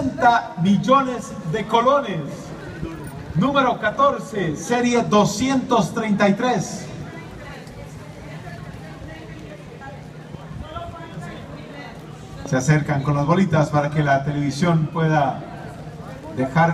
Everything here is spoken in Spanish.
60 millones de colones. Número 14, serie 233. Se acercan con las bolitas para que la televisión pueda dejar